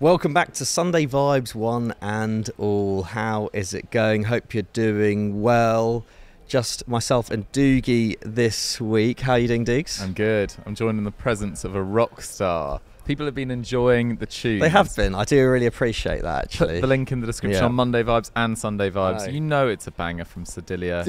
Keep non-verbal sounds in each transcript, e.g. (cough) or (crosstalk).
Welcome back to Sunday Vibes, one and all. How is it going? Hope you're doing well. Just myself and Doogie this week. How are you doing, Deegs? I'm good. I'm joined in the presence of a rock star. People have been enjoying the tune. They have been. I do really appreciate that, actually. Put the link in the description Yeah. on Monday Vibes and Sunday Vibes. Aye. You know it's a banger from Sedilia.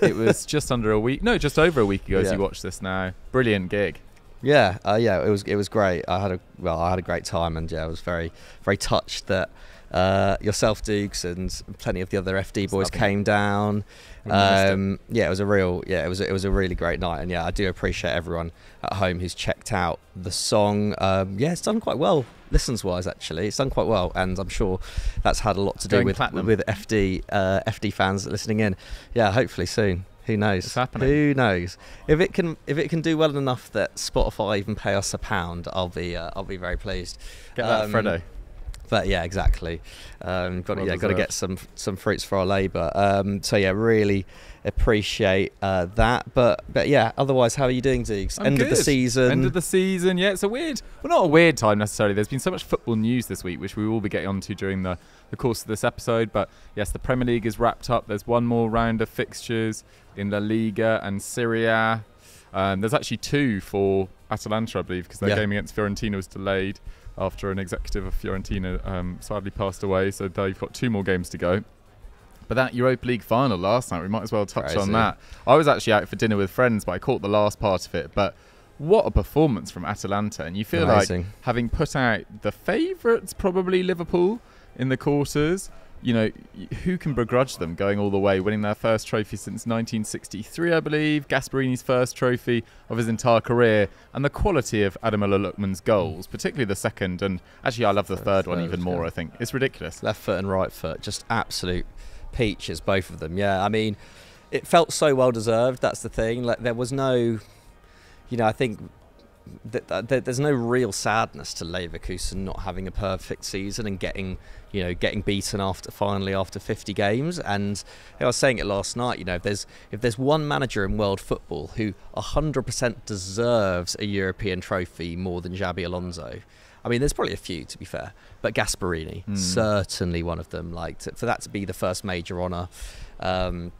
(laughs) it was just under a week, no, just over a week ago as you watch this now. Brilliant gig. Yeah, uh, yeah, it was it was great. I had a well, I had a great time, and yeah, I was very very touched that uh, yourself, Dukes, and plenty of the other FD boys lovely. came down. Wouldn't have missed it. Um, yeah, it was a real yeah, it was it was a really great night, and yeah, I do appreciate everyone at home who's checked out the song. Um, yeah, it's done quite well listens wise actually it's done quite well and i'm sure that's had a lot to do Going with platinum. with fd uh, fd fans listening in yeah hopefully soon who knows It's happening. who knows if it can if it can do well enough that spotify even pay us a pound i'll be uh, i'll be very pleased Get that, Um, Fredo. but yeah, exactly. Um, got Well yeah, got to get some some fruits for our labour. Um, so yeah, really appreciate uh, that. But but yeah, otherwise, how are you doing? I'm End of the season. End of the season. Yeah, it's a weird, well, not a weird time necessarily. There's been so much football news this week, which we will be getting onto during the, the course of this episode. But yes, the Premier League is wrapped up. There's one more round of fixtures in La Liga and Serie A. Um, there's actually two for Atalanta, I believe, because their Yeah. game against Fiorentina was delayed after an executive of Fiorentina um, sadly passed away. So they've got two more games to go. But that Europa League final last night, we might as well touch Crazy. on that. I was actually out for dinner with friends, but I caught the last part of it. But what a performance from Atalanta. And you feel Amazing. like having put out the favourites, probably Liverpool, in the quarters, you know, who can begrudge them going all the way, winning their first trophy since 1963, I believe, Gasperini's first trophy of his entire career, and the quality of Ademola Lookman's goals, particularly the second, and actually I love the Third- third one even more, yeah. I think. It's ridiculous. left foot and right foot, just absolute peaches, both of them. Yeah, I mean, it felt so well deserved. That's the thing. Like there was no, you know, I think that, that there's no real sadness to Leverkusen not having a perfect season and getting, you know, getting beaten after finally after 50 games. And I was saying it last night. You know, if there's if there's one manager in world football who 100% deserves a European trophy more than Xabi Alonso. I mean, there's probably a few to be fair, but Gasperini Hmm. certainly one of them. Like to, for that to be the first major honour um,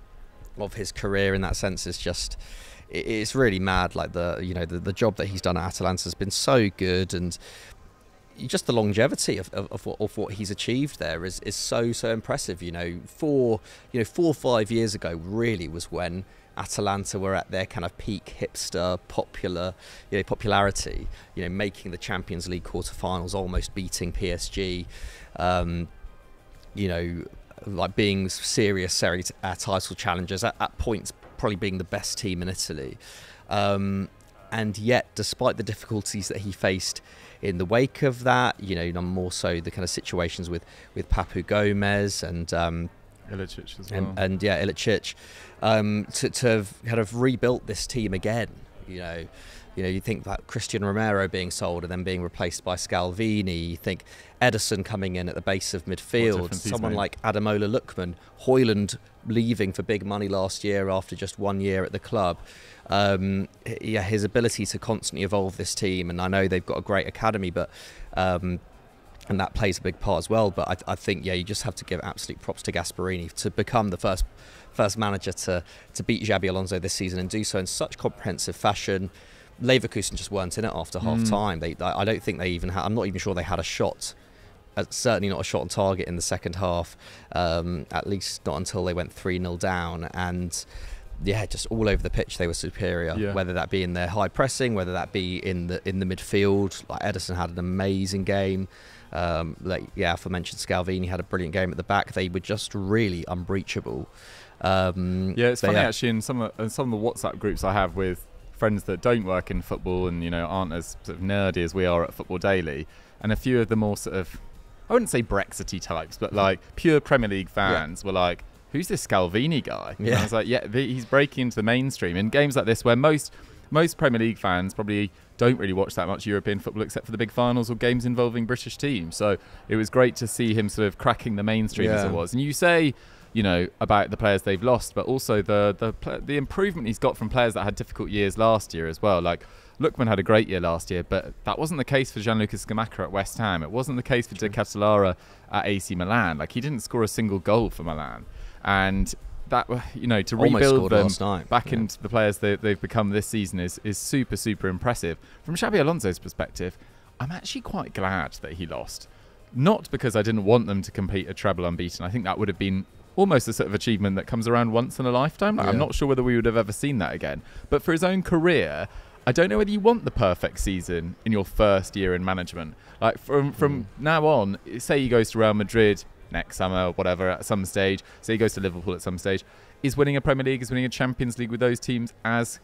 of his career in that sense is just it's really mad. Like the you know the, the job that he's done at Atalanta has been so good, and just the longevity of, of, of, what, of what he's achieved there is, is so so impressive. You know, four you know four or five years ago really was when Atalanta were at their kind of peak hipster popular you know popularity. You know, making the Champions League quarterfinals, almost beating PSG. Um, you know, like being serious Serie uh, title challengers at, at points, probably being the best team in Italy. Um, and yet, despite the difficulties that he faced in the wake of that, you know, more so the kind of situations with with Papu Gomez and um, Ilicic as well. and, and yeah, Ilicic, um, to, to have kind of rebuilt this team again. You know, you know, you think that Christian Romero being sold and then being replaced by Scalvini. You think Ederson coming in at the base of midfield. Someone like Ademola Lookman, Hojlund leaving for big money last year after just one year at the club. Um, yeah, his ability to constantly evolve this team, and I know they've got a great academy, but. Um, and that plays a big part as well. But I, I think yeah, you just have to give absolute props to Gasperini to become the first first manager to to beat Xabi Alonso this season and do so in such comprehensive fashion. Leverkusen just weren't in it after half Mm. time. They, I don't think they even had. I'm not even sure they had a shot. Uh, certainly not a shot on target in the second half. Um, at least not until they went three 0 down and. Yeah, just all over the pitch they were superior. Yeah. Whether that be in their high pressing, whether that be in the in the midfield. Like Ederson had an amazing game. Um, like yeah, aforementioned Scalvini had a brilliant game at the back. They were just really unbreachable. Um, Yeah, it's funny actually. In some of, in some of the WhatsApp groups I have with friends that don't work in football and you know aren't as sort of nerdy as we are at Football Daily, and a few of the more sort of I wouldn't say Brexity types, but like pure Premier League fans were like, "Who's this Scalvini guy?" And Yeah. I was like, "Yeah, he's breaking into the mainstream in games like this where most most Premier League fans probably don't really watch that much European football except for the big finals or games involving British teams. So it was great to see him sort of cracking the mainstream as it was. And you say, you know, about the players they've lost, but also the the the improvement he's got from players that had difficult years last year as well. Like Lookman had a great year last year, but that wasn't the case for Gianluca Scamacca at West Ham. It wasn't the case for De Ketelaere at AC Milan. Like he didn't score a single goal for Milan, and that you know to Almost rebuild them back yeah. into the players they, they've become this season is is super super impressive. From Xabi Alonso's perspective, I'm actually quite glad that he lost. Not because I didn't want them to compete a treble unbeaten. I think that would have been almost a sort of achievement that comes around once in a lifetime. Like, I'm not sure whether we would have ever seen that again. But for his own career, I don't know whether you want the perfect season in your first year in management. Like from from hmm. now on, say he goes to Real Madrid next summer or whatever at some stage, say he goes to Liverpool at some stage, is winning a Premier League, is winning a Champions League with those teams as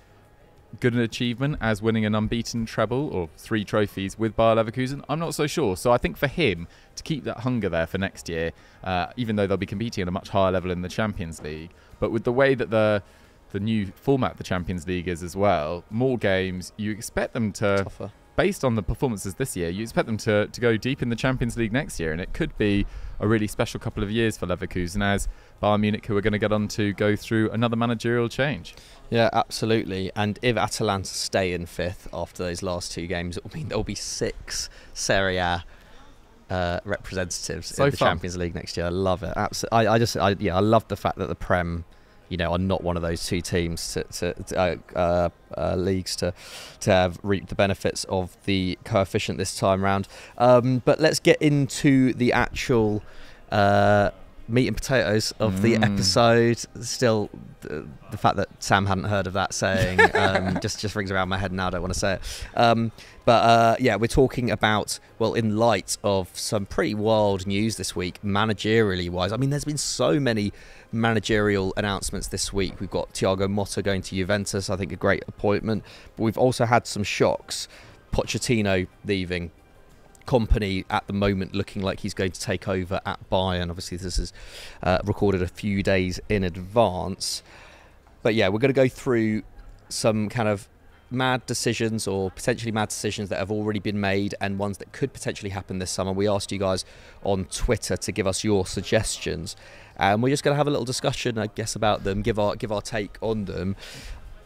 good an achievement as winning an unbeaten treble or three trophies with Bayer Leverkusen? I'm not so sure. So I think for him to keep that hunger there for next year, uh, even though they'll be competing at a much higher level in the Champions League, but with the way that the the new format the Champions League is as well, more games, you expect them to Tougher. Based on the performances this year, you expect them to, to go deep in the Champions League next year, and it could be a really special couple of years for Leverkusen as Bayern Munich, who are going to get on to go through another managerial change. Yeah, absolutely. And if Atalanta stay in fifth after those last two games, it will mean there'll be six Serie A uh, representatives So in the fun. Champions League next year. I love it. Absolutely. I, I just, I, yeah, I love the fact that the Prem, you know, are not one of those two teams to, to, to uh, uh, uh, leagues to to have reaped the benefits of the coefficient this time round. Um, but let's get into the actual. Uh, meat and potatoes of the Mm. episode. Still, the, the fact that Sam hadn't heard of that saying (laughs) um, just just rings around my head now. I don't want to say it. Um, but uh, yeah, we're talking about well, in light of some pretty wild news this week, managerially wise. I mean, there's been so many managerial announcements this week. We've got Thiago Motta going to Juventus. I think a great appointment. But we've also had some shocks. Pochettino leaving Kompany at the moment looking like he's going to take over at Bayern. Obviously, this is uh, recorded a few days in advance. But yeah, we're going to go through some kind of mad decisions or potentially mad decisions that have already been made and ones that could potentially happen this summer. We asked you guys on Twitter to give us your suggestions. And we're just going to have a little discussion, I guess, about them, give our give our take on them.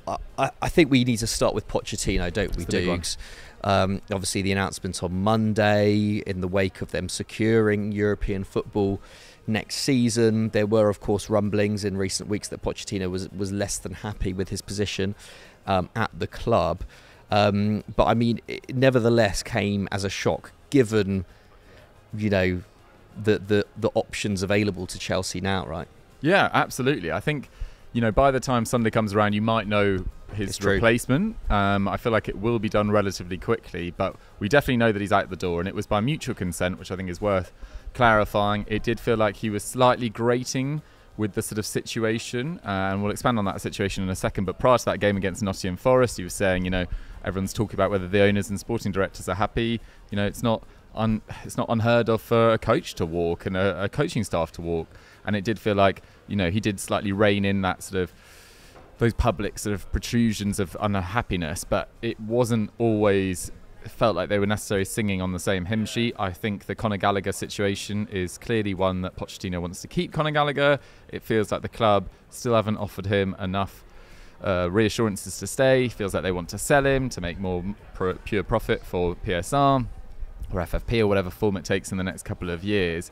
I, I- think we need to start with Pochettino, don't we. Dukes? Um, obviously, the announcement on Monday in the wake of them securing European football next season. There were, of course, rumblings in recent weeks that Pochettino was was less than happy with his position um, at the club. Um, but I mean, it nevertheless came as a shock, given you know the the the options available to Chelsea now, right? Yeah, absolutely. I think, you know, by the time Sunday comes around, you might know his replacement. Um, I feel like it will be done relatively quickly, but we definitely know that he's out the door, and it was by mutual consent, which I think is worth clarifying. It did feel like he was slightly grating with the sort of situation, uh, and we'll expand on that situation in a second. But prior to that game against Nottingham Forest, he was saying, you know, everyone's talking about whether the owners and sporting directors are happy. You know, it's not un- it's not unheard of for a coach to walk and a, a coaching staff to walk. And it did feel like, you know, he did slightly rein in that sort of those public sort of protrusions of unhappiness, but it wasn't always felt like they were necessarily singing on the same hymn sheet. I think the Conor Gallagher situation is clearly one that Pochettino wants to keep Conor Gallagher. It feels like the club still haven't offered him enough uh, reassurances to stay. Feels like they want to sell him to make more pr- pure profit for PSR or FFP or whatever form it takes in the next couple of years.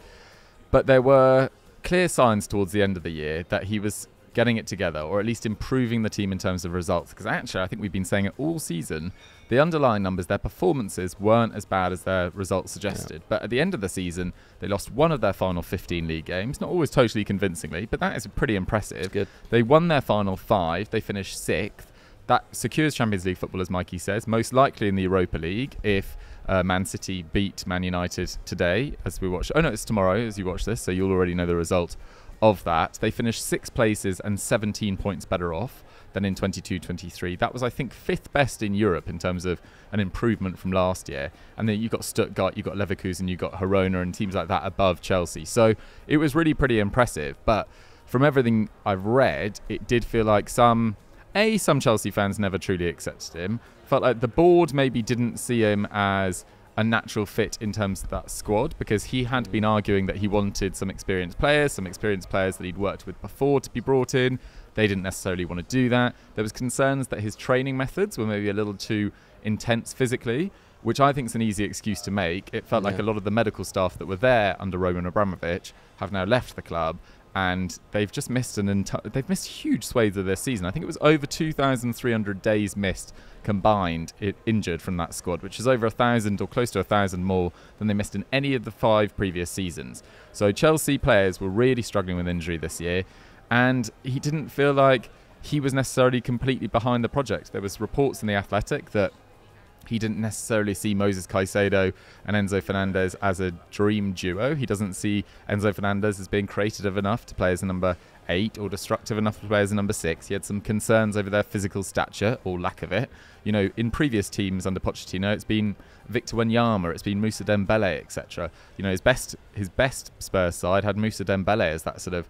But there were clear signs towards the end of the year that he was getting it together, or at least improving the team in terms of results. Because actually, I think we've been saying it all season. The underlying numbers, their performances weren't as bad as their results suggested. But at the end of the season, they lost one of their final 15 league games. Not always totally convincingly, but that is pretty impressive. Good. They won their final five. They finished sixth. That secures Champions League football, as Mikey says, most likely in the Europa League if uh, Man City beat Man United today, as we watch. Oh no, it's tomorrow as you watch this, so you'll already know the result of that. They finished six places and 17 points better off than in 22-23. That was, I think, fifth best in Europe in terms of an improvement from last year. And then you got Stuttgart, you got Leverkusen, you got Verona, and teams like that above Chelsea. So it was really pretty impressive. But from everything I've read, it did feel like some a some Chelsea fans never truly accepted him. Felt like the board maybe didn't see him as a natural fit in terms of that squad because he had been arguing that he wanted some experienced players, some experienced players that he'd worked with before to be brought in. They didn't necessarily want to do that. There was concerns that his training methods were maybe a little too intense physically, which I think is an easy excuse to make. It felt like a lot of the medical staff that were there under Roman Abramovich have now left the club and they've just missed an entire they've missed huge swathes of their season. I think it was over 2,300 days missed combined i injured from that squad, which is over a thousand or close to a thousand more than they missed in any of the five previous seasons. So Chelsea players were really struggling with injury this year, and he didn't feel like he was necessarily completely behind the project. There was reports in the Athletic that he didn't necessarily see Moses Caicedo and Enzo Fernandez as a dream duo. He doesn't see Enzo Fernandez as being creative enough to play as a number eight or destructive enough to play as a number six. He had some concerns over their physical stature or lack of it. You know, in previous teams under Pochettino, it's been Victor Wanyama, it's been Mousa Dembele, etc. You know, his best his best Spurs side had Mousa Dembele as that sort of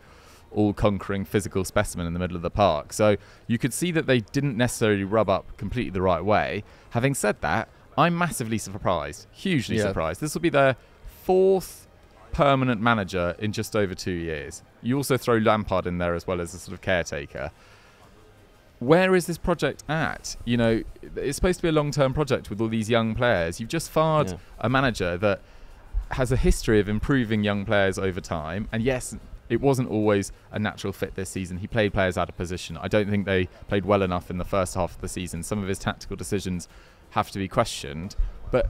all-conquering physical specimen in the middle of the park. So you could see that they didn't necessarily rub up completely the right way. Having said that, I'm massively surprised, hugely Yeah. surprised. This will be their fourth permanent manager in just over two years. You also throw Lampard in there as well as a sort of caretaker. Where is this project at? You know, it's supposed to be a long-term project with all these young players. You've just fired Yeah. a manager that has a history of improving young players over time. And yes, it wasn't always a natural fit this season. He played players out of position. I don't think they played well enough in the first half of the season. Some of his tactical decisions have to be questioned. But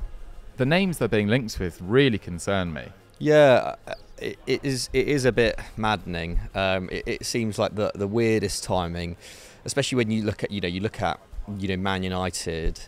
the names they're being linked with really concern me. Yeah, uh, it, is. It is a bit maddening. Um, it, it seems like the the weirdest timing, especially when you look at you know you look at you know Man United,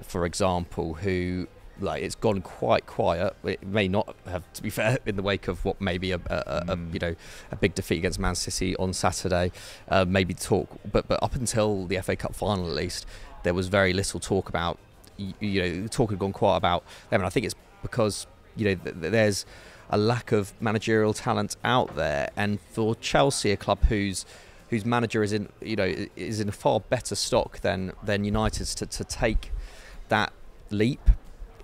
for example, who like it's gone quite quiet. It may not have, to be fair, (laughs) in the wake of what maybe a, a, a, Mm. you know a big defeat against Man City on Saturday. Uh, maybe talk, but but up until the FA Cup final, at least, there was very little talk about. You, you know, talk had gone quiet about them, and I think it's because you know th- th- there's a lack of managerial talent out there, and for Chelsea, a club whose whose manager is in you know is in a far better stock than than United's to, to take that leap.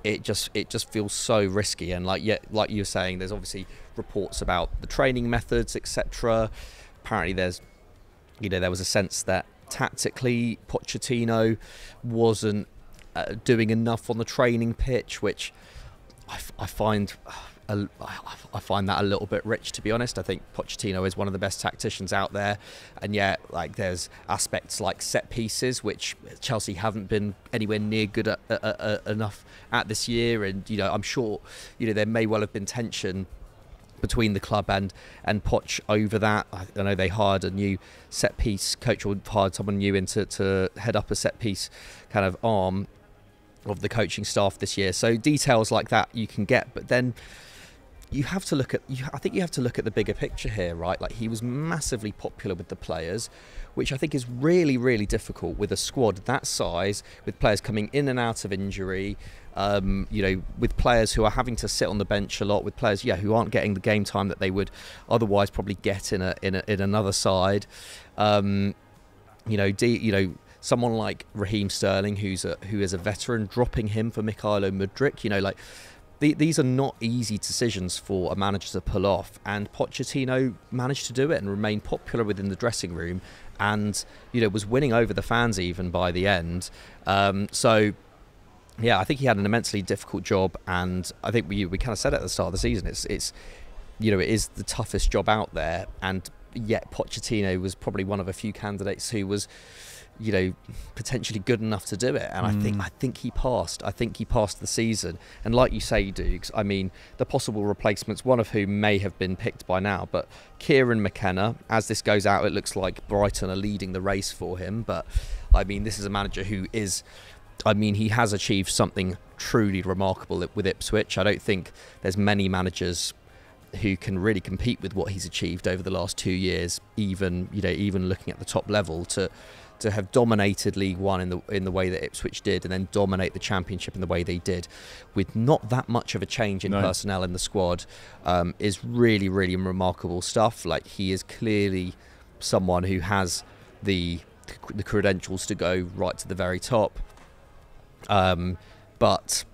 It just it just feels so risky, and like yet like you were saying, there's obviously reports about the training methods, etc. Apparently, there's you know there was a sense that tactically Pochettino wasn't uh, doing enough on the training pitch, which I, find a, I find that a little bit rich to be honest. I think Pochettino is one of the best tacticians out there, and yet like there's aspects like set pieces which Chelsea haven't been anywhere near good at, uh, uh, enough at this year, and you know I'm sure you know there may well have been tension between the club and and Poch over that. I, I know they hired a new set piece coach or hired someone new in to, to head up a set piece kind of arm of the coaching staff this year. So details like that you can get, but then you have to look at. You, I think you have to look at the bigger picture here, right? Like he was massively popular with the players, which I think is really, really difficult with a squad that size, with players coming in and out of injury. Um, you know, with players who are having to sit on the bench a lot, with players, yeah, who aren't getting the game time that they would otherwise probably get in a in, a, in another side. Um, you know, D, you know, someone like Raheem Sterling, who's a who is a veteran, dropping him for Mykhailo Mudryk. You know, like the, these are not easy decisions for a manager to pull off, and Pochettino managed to do it and remain popular within the dressing room, and you know was winning over the fans even by the end. Um, so. Yeah, I think he had an immensely difficult job, and I think we we kind of said at the start of the season, it's it's you know it is the toughest job out there, and yet Pochettino was probably one of a few candidates who was you know potentially good enough to do it. And I think Mm. I think he passed. I think he passed the season. And like you say Dukes I mean the possible replacements one of whom may have been picked by now but Kieran McKenna as this goes out it looks like Brighton are leading the race for him. But I mean this is a manager who is I mean he has achieved something truly remarkable with Ipswich. I don't think there's many managers who can really compete with what he's achieved over the last two years, even you know, even looking at the top level to to have dominated League One in the in the way that Ipswich did, and then dominate the Championship in the way they did, with not that much of a change in No. personnel in the squad, um, is really really remarkable stuff. Like he is clearly someone who has the the credentials to go right to the very top. Um, but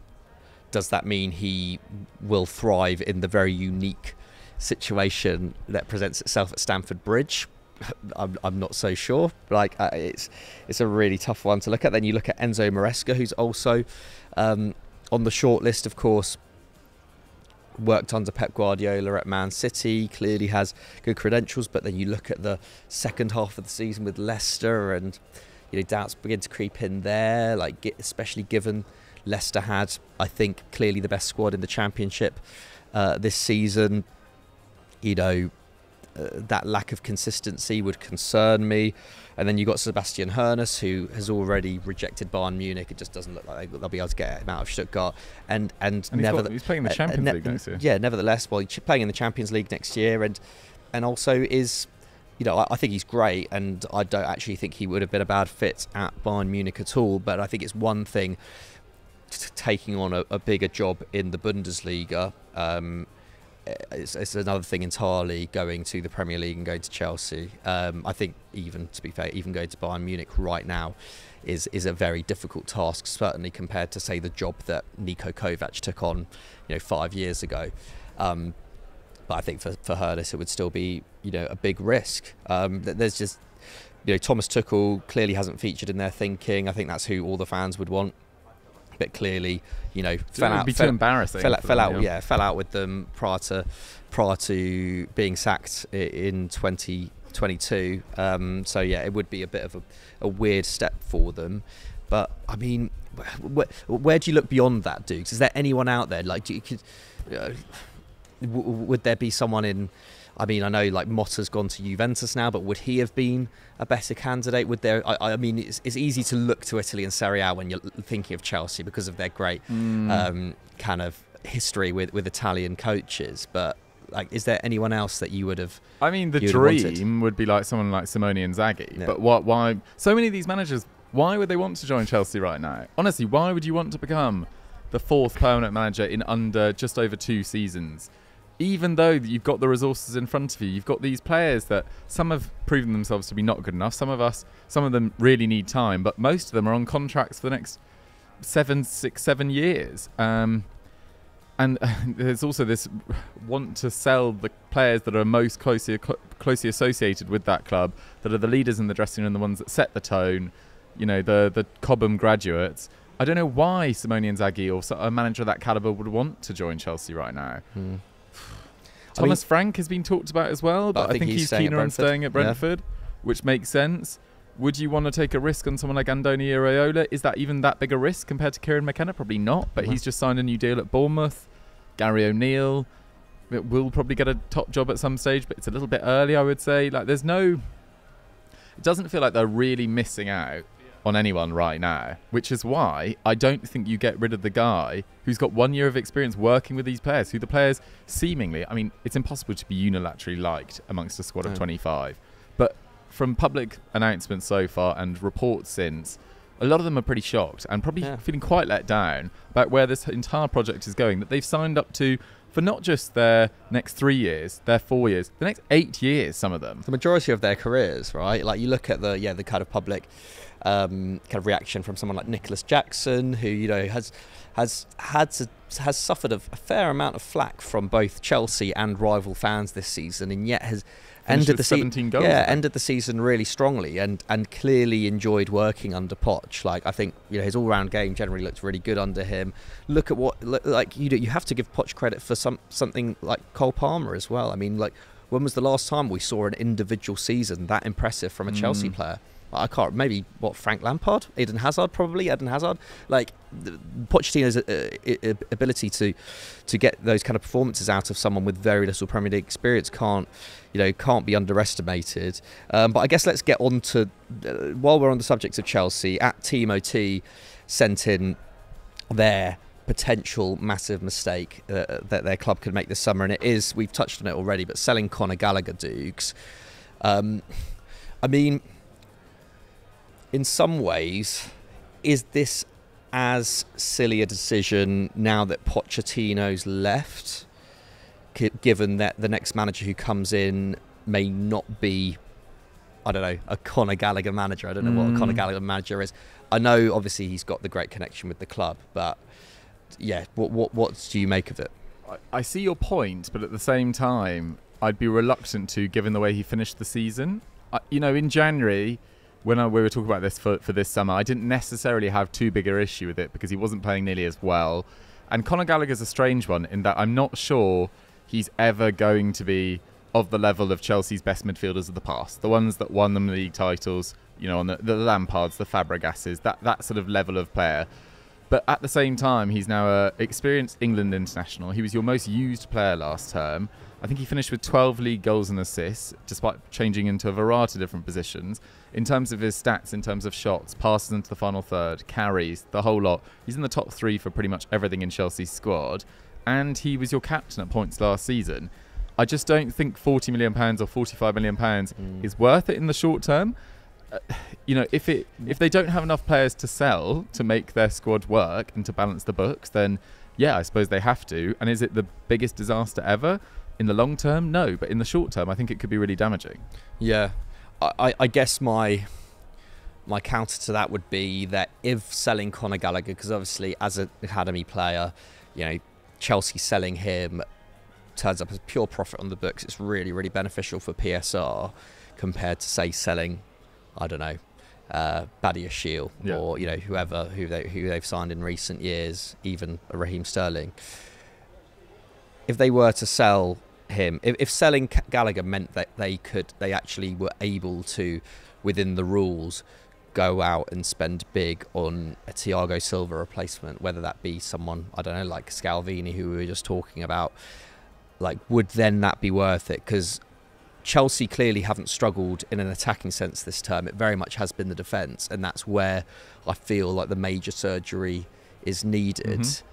does that mean he will thrive in the very unique situation that presents itself at Stamford Bridge? (laughs) I'm, I'm not so sure. Like uh, it's it's a really tough one to look at. Then you look at Enzo Maresca, who's also um, on the short list, of course. Worked under Pep Guardiola at Man City, clearly has good credentials. But then you look at the second half of the season with Leicester, and you know doubts begin to creep in there. Like especially given Leicester had, I think, clearly the best squad in the Championship uh, this season. You know, uh, that lack of consistency would concern me. And then you've got Sebastian Hoeneß, who has already rejected Bayern Munich. It just doesn't look like they'll be able to get him out of Stuttgart. And and, and never he's, got, he's playing the uh, Champions uh, ne- League next year. Yeah, nevertheless, well, he's playing in the Champions League next year, and and also is, you know, I, think he's great, and I don't actually think he would have been a bad fit at Bayern Munich at all. But I think it's one thing t- taking on a, a, bigger job in the Bundesliga. Um, it's, it's, another thing entirely going to the Premier League and going to Chelsea. Um, I think even to be fair, even going to Bayern Munich right now is is a very difficult task, certainly compared to say the job that Niko Kovac took on, you know, five years ago. Um, but I think for for Hoeneß it would still be you know a big risk. Um, there's just you know Thomas Tuchel clearly hasn't featured in their thinking. I think that's who all the fans would want but clearly, you know, fell out. Be fell, too embarrassing. Fell, fell them, out. Yeah. yeah. fell out with them prior to prior to being sacked in 2022. Um, so yeah, it would be a bit of a, a weird step for them. But I mean, where, where, do you look beyond that, Dukes? Is there anyone out there like? Do you, could, uh, w- would there be someone in? I mean, I know like Motta's gone to Juventus now, but would he have been a better candidate? Would there? I, I mean, it's, it's, easy to look to Italy and Serie A when you're thinking of Chelsea because of their great mm. um, kind of history with with Italian coaches. But like, is there anyone else that you would have? I mean, the dream would be like someone like Simone Inzaghi. Yeah. But what? Why? So many of these managers. Why would they want to join Chelsea right now? Honestly, why would you want to become the fourth permanent manager in under just over two seasons? Even though you've got the resources in front of you, you've got these players that some have proven themselves to be not good enough. Some of us, some of them really need time, but most of them are on contracts for the next seven, six, seven years. Um, and (laughs) there's also this want to sell the players that are most closely closely associated with that club, that are the leaders in the dressing room, the ones that set the tone. You know, the the Cobham graduates. I don't know why Simone Inzaghi or a manager of that caliber would want to join Chelsea right now. Hmm. Thomas I mean, Frank has been talked about as well, but, I, think I, think he's, he's keener on staying at Brentford, yeah. which makes sense. Would you want to take a risk on someone like Andoni Iraola? Is that even that big a risk compared to Kieran McKenna? Probably not, but mm-hmm. he's just signed a new deal at Bournemouth. Gary O'Neill will probably get a top job at some stage, but it's a little bit early, I would say. Like, there's no. It doesn't feel like they're really missing out on anyone right now, which is why I don't think you get rid of the guy who's got one year of experience working with these players, who the players seemingly, I mean, it's impossible to be unilaterally liked amongst a squad of 25. But from public announcements so far and reports since, a lot of them are pretty shocked and probably yeah. feeling quite let down about where this entire project is going, that they've signed up to for not just their next three years, their four years, the next eight years, some of them. The majority of their careers, right? Like you look at the, yeah, the kind of public um, kind of reaction from someone like Nicolas Jackson, who you know has has had to, has suffered a, a, fair amount of flack from both Chelsea and rival fans this season, and yet has ended the season yeah ended the season really strongly and and clearly enjoyed working under Poch. Like I think you know his all round game generally looked really good under him. Look at what like you you have to give Poch credit for some something like Cole Palmer as well. I mean like when was the last time we saw an individual season that impressive from a mm. Chelsea player? I can't maybe what Frank Lampard, Eden Hazard probably Eden Hazard like Pochettino's uh, ability to to get those kind of performances out of someone with very little Premier League experience can't you know can't be underestimated. Um, but I guess let's get on to uh, while we're on the subject of Chelsea at Team OT sent in their potential massive mistake uh, that their club could make this summer, and it is we've touched on it already, but selling Conor Gallagher, Dukes. Um, I mean in some ways, is this as silly a decision now that Pochettino's left, given that the next manager who comes in may not be, I don't know, a Conor Gallagher manager. I don't know mm. what a Conor mm. Gallagher manager is. I know, obviously, he's got the great connection with the club, but yeah, what what what do you make of it? I, I see your point, but at the same time, I'd be reluctant to, given the way he finished the season. I, you know, in January, when I, we were talking about this for, for this summer, I didn't necessarily have too big a issue with it because he wasn't playing nearly as well. And Conor Gallagher's a strange one in that I'm not sure he's ever going to be of the level of Chelsea's best midfielders of the past, the ones that won them league titles, you know, on the, the Lampards, the Fabregases, that, that sort of level of player. But at the same time, he's now a experienced England international. He was your most used player last term. I think he finished with 12 league goals and assists, despite changing into a variety of different positions. In terms of his stats, in terms of shots, passes into the final third, carries, the whole lot, he's in the top three for pretty much everything in Chelsea's squad. And he was your captain at points last season. I just don't think 40 million pounds or 45 million pounds mm. is worth it in the short term. Uh, you know, if it if they don't have enough players to sell to make their squad work and to balance the books, then yeah, I suppose they have to. And is it the biggest disaster ever? In the long term, no, but in the short term, I think it could be really damaging. Yeah, I, I guess my my counter to that would be that if selling Conor Gallagher, because obviously as an academy player, you know, Chelsea selling him turns up as pure profit on the books. It's really really beneficial for PSR compared to say selling I don't know, uh, Badiashile yeah. or you know whoever who they who they've signed in recent years, even Raheem Sterling. If they were to sell him, if, if selling Gallagher meant that they could, they actually were able to, within the rules, go out and spend big on a Thiago Silva replacement, whether that be someone I don't know like Scalvini who we were just talking about. Like, would then that be worth it? Because Chelsea clearly haven't struggled in an attacking sense this term. It very much has been the defence, and that's where I feel like the major surgery is needed. Mm-hmm.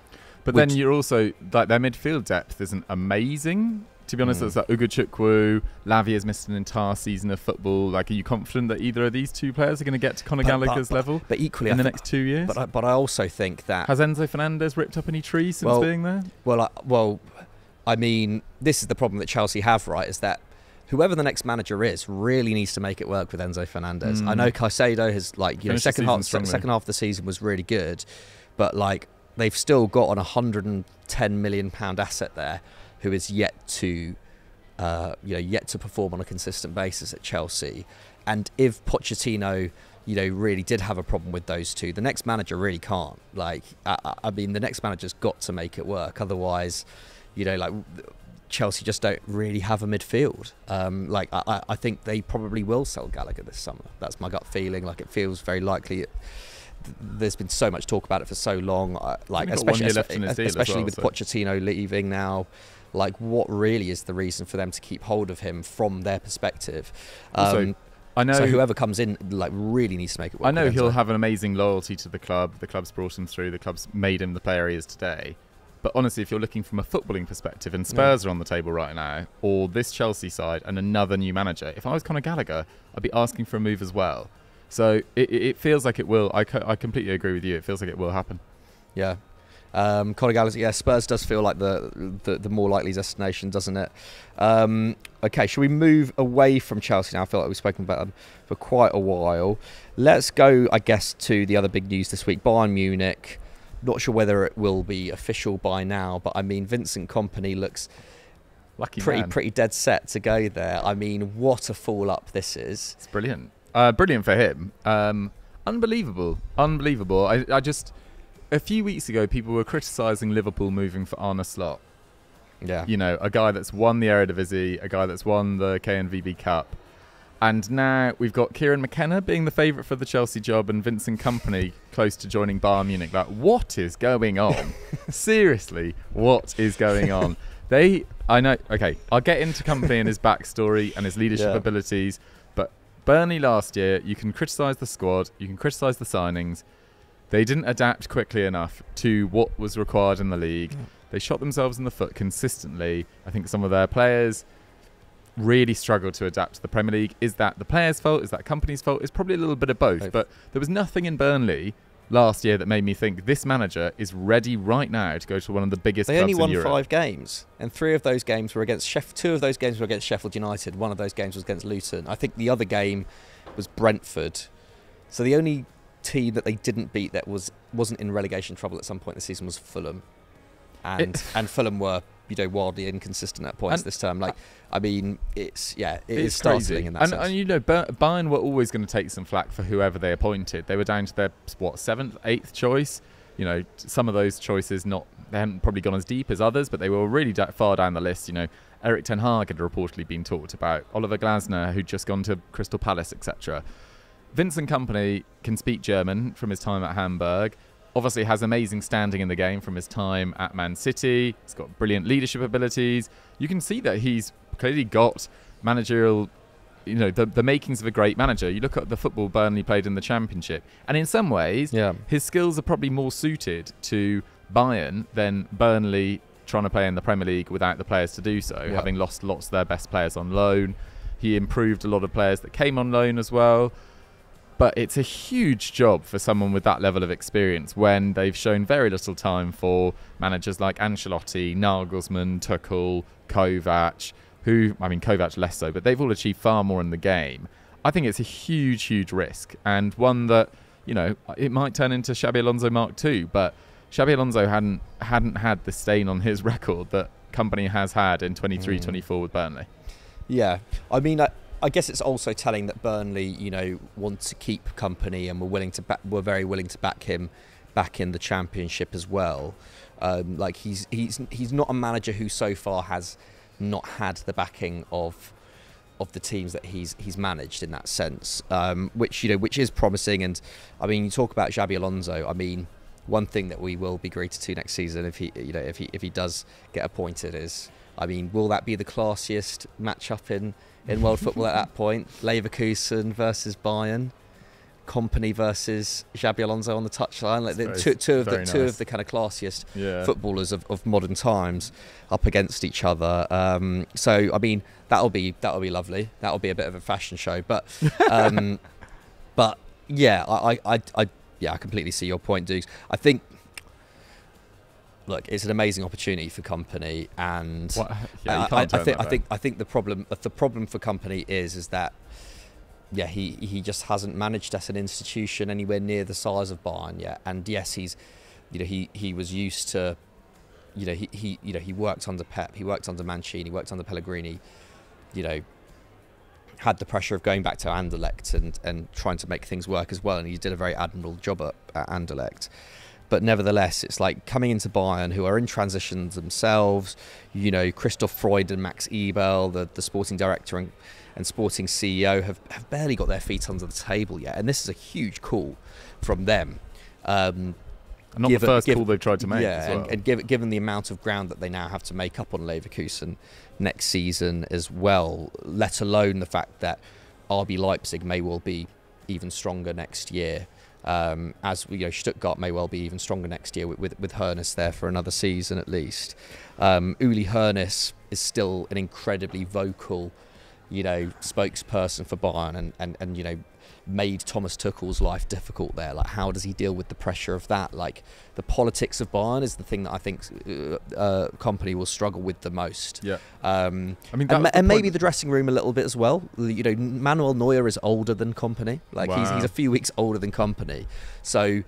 But then you're also like their midfield depth isn't amazing. To be honest, mm. it's like Ugochukwu, Lavia has missed an entire season of football. Like, are you confident that either of these two players are going to get to Conor but, Gallagher's but, level? But equally, in I the next two years. But I, but I also think that has Enzo Fernandez ripped up any trees since well, being there? Well, I, well, I mean, this is the problem that Chelsea have, right? Is that whoever the next manager is really needs to make it work with Enzo Fernandez. Mm. I know Caicedo has like you Finished know second half strongly. second half of the season was really good, but like they've still got an 110 million pound asset there who is yet to uh, you know yet to perform on a consistent basis at Chelsea. And if Pochettino you know really did have a problem with those two, the next manager really can't. Like I, I mean the next manager's got to make it work otherwise you know like Chelsea just don't really have a midfield. Um, like I, I, think they probably will sell Gallagher this summer. That's my gut feeling. Like it feels very likely. It, there's been so much talk about it for so long. Uh, like especially especially well, with so. Pochettino leaving now. Like what really is the reason for them to keep hold of him from their perspective? Um, also, I know. So whoever comes in, like, really needs to make it work. I know he'll have an amazing loyalty to the club. The club's brought him through. The club's made him the player he is today. But honestly, if you're looking from a footballing perspective, and Spurs yeah. are on the table right now, or this Chelsea side and another new manager, if I was Conor Gallagher, I'd be asking for a move as well. So it, it feels like it will. I, co- I completely agree with you. It feels like it will happen. Yeah. Um, Conor Gallagher, yeah, Spurs does feel like the, the, the more likely destination, doesn't it? Um, okay, shall we move away from Chelsea now? I feel like we've spoken about them for quite a while. Let's go, I guess, to the other big news this week Bayern Munich not sure whether it will be official by now, but I mean, Vincent Kompany looks Lucky pretty man. pretty dead set to go there. I mean, what a fall up this is! It's brilliant, uh, brilliant for him. Um, unbelievable, unbelievable. I, I just a few weeks ago, people were criticising Liverpool moving for Arne Slot. Yeah, you know, a guy that's won the Eredivisie, a guy that's won the KNVB Cup and now we've got Kieran McKenna being the favourite for the Chelsea job and Vincent Kompany close to joining Bayern Munich. Like, what is going on? (laughs) Seriously, what is going on? They, I know, okay, I'll get into Kompany and his backstory and his leadership yeah. abilities, but Burnley last year, you can criticise the squad, you can criticise the signings. They didn't adapt quickly enough to what was required in the league. They shot themselves in the foot consistently. I think some of their players really struggled to adapt to the Premier League. Is that the players' fault? Is that Kompany's fault? It's probably a little bit of both. both. But there was nothing in Burnley last year that made me think this manager is ready right now to go to one of the biggest. They only won five games, and three of those games were against Sheff. Two of those games were against Sheffield United. One of those games was against Luton. I think the other game was Brentford. So the only team that they didn't beat that was wasn't in relegation trouble at some point this season was Fulham, and It- and Fulham were you know wildly inconsistent at points And- this term. Like I mean, it's yeah, it is it's startling crazy. in that and, sense. and you know, Bayern were always going to take some flack for whoever they appointed. They were down to their what seventh, eighth choice. You know, some of those choices not they hadn't probably gone as deep as others, but they were really da- far down the list. You know, Erik Ten Hag had reportedly been talked about. Oliver Glasner, who'd just gone to Crystal Palace, etc. Vincent Kompany can speak German from his time at Hamburg. Obviously, has amazing standing in the game from his time at Man City. He's got brilliant leadership abilities. You can see that he's clearly got managerial, you know, the, the makings of a great manager. You look at the football Burnley played in the Championship, and in some ways, yeah, his skills are probably more suited to Bayern than Burnley trying to play in the Premier League without the players to do so, Yeah. having lost lots of their best players on loan. He improved a lot of players that came on loan as well. But it's a huge job for someone with that level of experience when they've shown very little time for managers like Ancelotti, Nagelsmann, Tuchel, Kovac, who, I mean, Kovac less so, but they've all achieved far more in the game. I think it's a huge, huge risk and one that, you know, it might turn into Xabi Alonso Mark II, but Xabi Alonso hadn't hadn't had the stain on his (laughs) record that Kompany has had in 23 Mm. 24 with Burnley. yeah. I mean, I, I guess it's also telling that Burnley, you know, want to keep Kompany and were willing to back, were very willing to back him back in the championship as well. Um, like he's he's he's not a manager who so far has not had the backing of of the teams that he's he's managed in that sense, um, which you know which is promising. And I mean, you talk about Xabi Alonso. I mean, one thing that we will be greeted to next season if he you know if he if he does get appointed is, I mean, will that be the classiest matchup in in world football at that point? Leverkusen versus Bayern. Kompany versus Xabi Alonso on the touchline, like the, Very- two, two of the very two of the kind of classiest Yeah. footballers of, of modern times up against each other. Um, so I mean that'll be that'll be lovely. That'll be a bit of a fashion show. But (laughs) um, but yeah, I, I, I, I yeah I completely see your point, Dukes. I think look, it's an amazing opportunity for Kompany and yeah, I, I think I think I think the problem the problem for Kompany is is that yeah he he just hasn't managed as an institution anywhere near the size of Bayern yet. And yes he's you know he he was used to you know he, he you know he worked under Pep he worked under Mancini he worked under Pellegrini you know had the pressure of going back to Anderlecht and and trying to make things work as well. And he did a very admirable job at, at Anderlecht but nevertheless, it's like coming into Bayern, who are in transitions themselves. You know, Christoph Freund and Max Eberl, the, the sporting director and, and sporting CEO, have, have barely got their feet under the table yet. And this is a huge call from them. Um, And not given- the first call they've tried to make yeah, as well. and, and given, given the amount of ground that they now have to make up on Leverkusen next season as well, let alone the fact that RB Leipzig may well be even stronger next year. Um, as you know, Stuttgart may well be even stronger next year with with, with Hoeneß there for another season at least. Um, Uli Hoeneß is still an incredibly vocal, you know, spokesperson for Bayern, and, and, and you know, made Thomas Tuchel's life difficult there. Like, how does he deal with the pressure of that? Like, the politics of Bayern is the thing that I think uh, uh, Kompany will struggle with the most. yeah. Um, I mean, and, and maybe the dressing room a little bit as well. You know, Manuel Neuer is older than Kompany. Like he's, he's a few weeks older than Kompany. So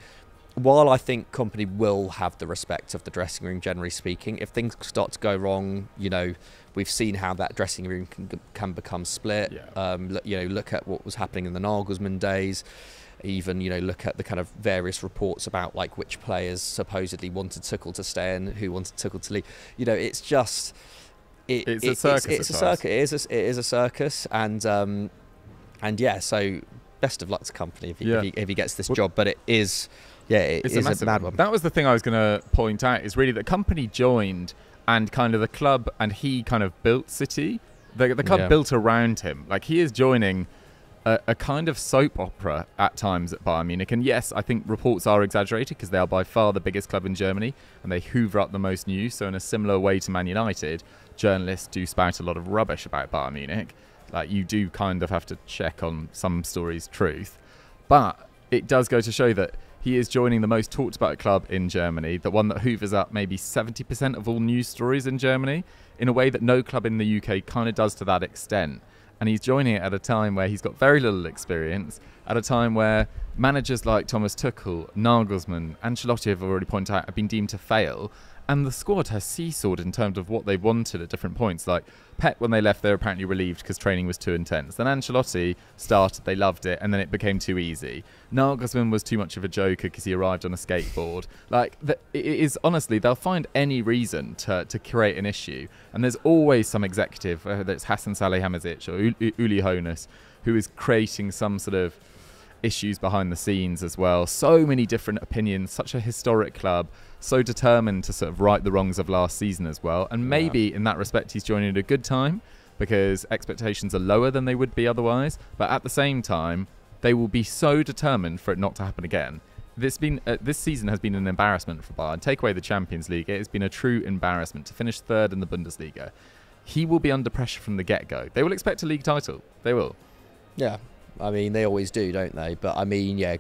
while I think Kompany will have the respect of the dressing room, generally speaking, if things start to go wrong, you know, we've seen how that dressing room can, can become split. Yeah. Um, look, you know, look at what was happening in the Nagelsmann days. Even you know, look at the kind of various reports about like which players supposedly wanted Tuchel to stay and who wanted Tuchel to leave. You know, it's just it, It's a circus It's, at a circus. It is. A, it is a circus, and um, and yeah. So best of luck to Kompany if he, Yeah. if, he, if he gets this Well- job. But it is, yeah, it it's is a, massive, mad one. That was the thing I was going to point out is really that Kompany joined and kind of the club and he kind of built City. The, the club Yeah. built around him. Like he is joining a, a kind of soap opera at times at Bayern Munich. And yes, I think reports are exaggerated because they are by far the biggest club in Germany and they hoover up the most news. So in a similar way to Man United, journalists do spout a lot of rubbish about Bayern Munich. Like you do kind of have to check on some stories' truth. But it does go to show that he is joining the most talked about club in Germany, the one that hoovers up maybe 70% of all news stories in Germany, in a way that no club in the UK kind of does to that extent. and he's joining it at a time where he's got very little experience, at a time where managers like Thomas Tuchel, Nagelsmann, Ancelotti have already pointed out have been deemed to fail, and the squad has seesawed in terms of what they wanted at different points. Like Pep, when they left, they were apparently relieved because training was too intense. Then Ancelotti started, they loved it, and then it became too easy. Nagelsmann was too much of a joker because he arrived on a skateboard. Like the, it is honestly, they'll find any reason to to create an issue, and there's always some executive, uh, whether it's Hassan Salihamidzic or Uli Hoeneß, who is creating some sort of issues behind the scenes as well. So many different opinions, such a historic club, so determined to sort of right the wrongs of last season as well. And maybe yeah. in that respect, he's joining at a good time because expectations are lower than they would be otherwise. But at the same time, they will be so determined for it not to happen again. This been uh, this season has been an embarrassment for Bayern. Take away the Champions League, it has been a true embarrassment to finish third in the Bundesliga. He will be under pressure from the get-go. They will expect a league title. They will. Yeah, I mean, they always do, don't they? But I mean, yeah,